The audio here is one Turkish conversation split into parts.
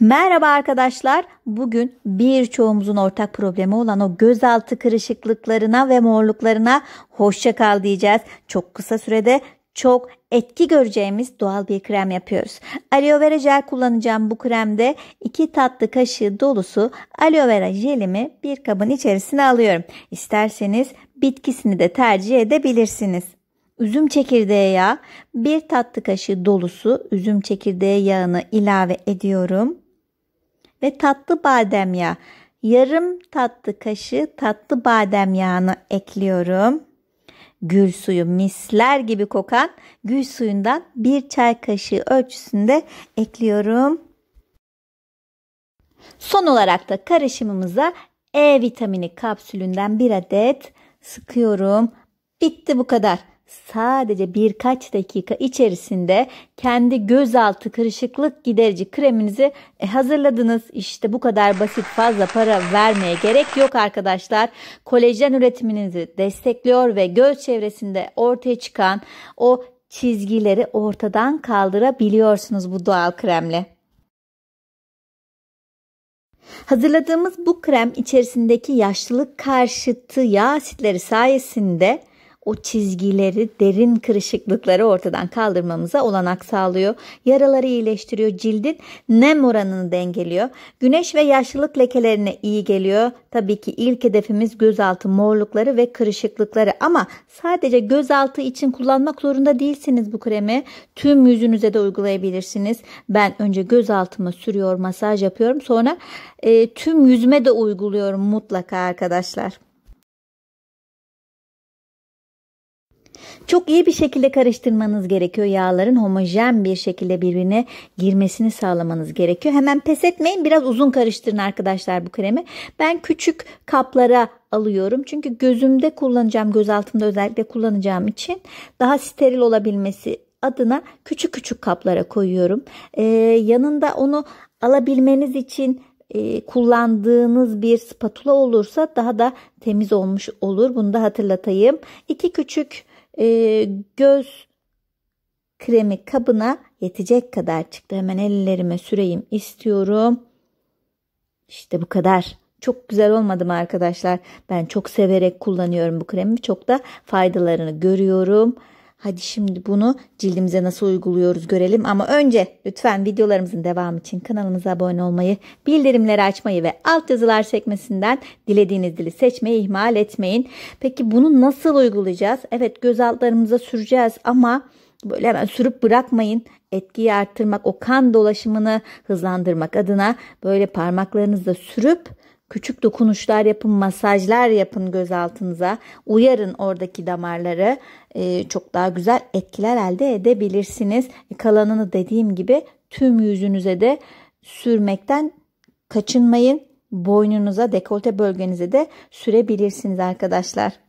Merhaba arkadaşlar. Bugün birçoğumuzun ortak problemi olan o gözaltı kırışıklıklarına ve morluklarına hoşça kal diyeceğiz. Çok kısa sürede çok etki göreceğimiz doğal bir krem yapıyoruz. Aloe vera jel kullanacağım bu kremde 2 tatlı kaşığı dolusu aloe vera jelimi bir kabın içerisine alıyorum. İsterseniz bitkisini de tercih edebilirsiniz. Üzüm çekirdeği yağı bir tatlı kaşığı dolusu üzüm çekirdeği yağını ilave ediyorum. Ve tatlı badem yağı yarım tatlı kaşığı tatlı badem yağını ekliyorum. Gül suyu misler gibi kokan gül suyundan bir çay kaşığı ölçüsünde ekliyorum. Son olarak da karışımımıza E vitamini kapsülünden bir adet sıkıyorum. Bitti bu kadar sadece birkaç dakika içerisinde kendi gözaltı kırışıklık giderici kreminizi e, hazırladınız. İşte bu kadar basit fazla para vermeye gerek yok arkadaşlar. Kolajen üretiminizi destekliyor ve göz çevresinde ortaya çıkan o çizgileri ortadan kaldırabiliyorsunuz bu doğal kremle. Hazırladığımız bu krem içerisindeki yaşlılık karşıtı yağ asitleri sayesinde o çizgileri, derin kırışıklıkları ortadan kaldırmamıza olanak sağlıyor. Yaraları iyileştiriyor, cildin nem oranını dengeliyor. Güneş ve yaşlılık lekelerine iyi geliyor. Tabii ki ilk hedefimiz gözaltı morlukları ve kırışıklıkları ama sadece gözaltı için kullanmak zorunda değilsiniz bu kremi. Tüm yüzünüze de uygulayabilirsiniz. Ben önce gözaltıma sürüyor, masaj yapıyorum. Sonra e, tüm yüzüme de uyguluyorum mutlaka arkadaşlar. Çok iyi bir şekilde karıştırmanız gerekiyor. Yağların homojen bir şekilde birbirine girmesini sağlamanız gerekiyor. Hemen pes etmeyin. Biraz uzun karıştırın arkadaşlar bu kremi. Ben küçük kaplara alıyorum. Çünkü gözümde kullanacağım, göz altında özellikle kullanacağım için daha steril olabilmesi adına küçük küçük kaplara koyuyorum. Ee, yanında onu alabilmeniz için e, kullandığınız bir spatula olursa daha da temiz olmuş olur. Bunu da hatırlatayım. İki küçük e, göz kremi kabına yetecek kadar çıktı. Hemen ellerime süreyim istiyorum. İşte bu kadar. Çok güzel olmadı mı arkadaşlar? Ben çok severek kullanıyorum bu kremi. Çok da faydalarını görüyorum. Hadi şimdi bunu cildimize nasıl uyguluyoruz görelim ama önce lütfen videolarımızın devamı için kanalımıza abone olmayı, bildirimleri açmayı ve alt yazılar sekmesinden dilediğiniz dili seçmeyi ihmal etmeyin. Peki bunu nasıl uygulayacağız? Evet göz altlarımıza süreceğiz ama böyle hemen sürüp bırakmayın. Etkiyi arttırmak, o kan dolaşımını hızlandırmak adına böyle parmaklarınızla sürüp Küçük dokunuşlar yapın, masajlar yapın göz altınıza. Uyarın oradaki damarları. Ee, çok daha güzel etkiler elde edebilirsiniz. E, kalanını dediğim gibi tüm yüzünüze de sürmekten kaçınmayın. Boynunuza, dekolte bölgenize de sürebilirsiniz arkadaşlar.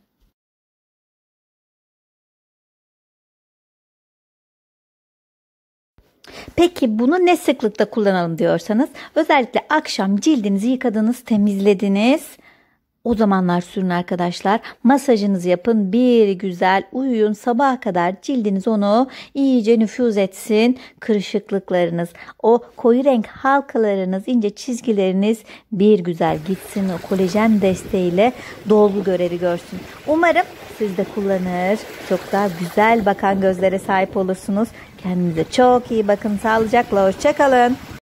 Peki bunu ne sıklıkta kullanalım diyorsanız özellikle akşam cildinizi yıkadınız, temizlediniz. O zamanlar sürün arkadaşlar. Masajınızı yapın. Bir güzel uyuyun. Sabaha kadar cildiniz onu iyice nüfuz etsin. Kırışıklıklarınız, o koyu renk halkalarınız, ince çizgileriniz bir güzel gitsin. O kolajen desteğiyle dolgu görevi görsün. Umarım siz de kullanır. Çok daha güzel bakan gözlere sahip olursunuz. Kendinize çok iyi bakın. Sağlıcakla hoşçakalın.